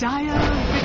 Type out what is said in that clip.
Dire